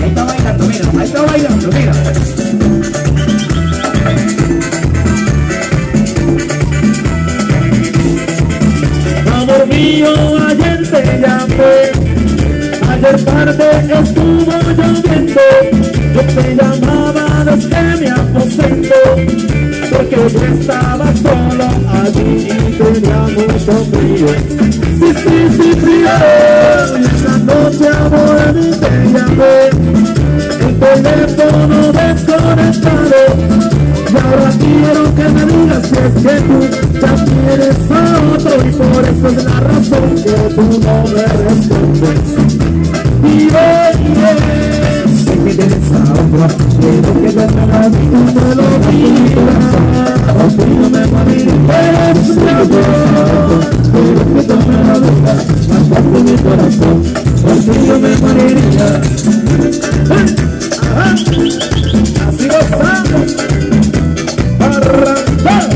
Ahí está bailando, mira, ahí está bailando, mira. Amor mío, ayer te llamé, ayer tarde estuvo lloviendo, yo te llamaba desde mi aposento, porque yo estaba solo allí y tenía mucho frío. Sí, sí, sí, frío, esta noche amor te llamé el teléfono desconectado y ahora quiero que me digas si es que tú ya tienes a otro y por eso es la razón que tú no me respondes y ven, sé que tienes a otro quiero que te me y tú me lo digas contigo me moriré me moriría Así gozamos. Barrancas.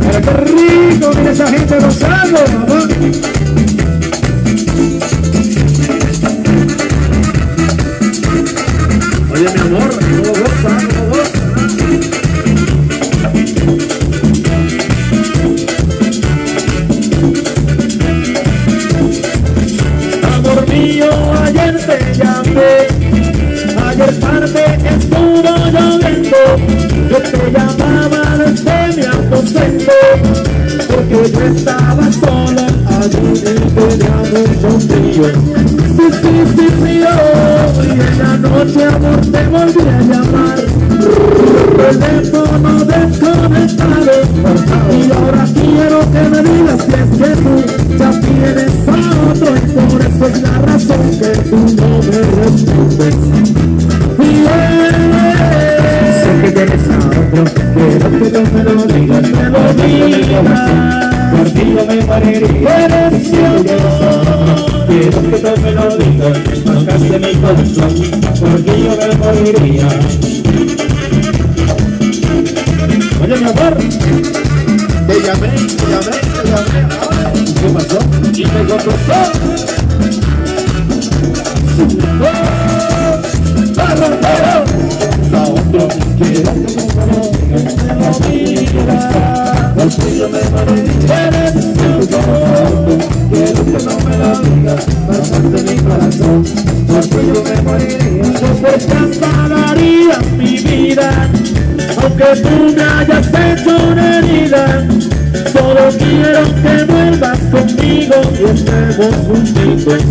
Pero qué rico, mira esa gente gozando, mamá. Oye, mi amor, estuvo lloviendo, yo te llamaba desde mi aposento, porque yo estaba sola allí tenía mucho frío. Sí, sí, sí, frío, y en la noche amor te volví a llamar, teléfono Que tienes a otro, quiero que tú me lo digas, me lo digas. Por ti yo me mi amor. Quiero que tú me lo digas, tocaste mi corazón, por ti yo me moriría. Oye, mi amor, te llamé, me lo diga Por ti yo me moriría Eres amor Quiero que no me lo digas Bastante mi corazón Por ti yo me moriría casa daría mi vida Aunque tú me hayas hecho una herida Solo quiero que vuelvas conmigo y estemos juntitos.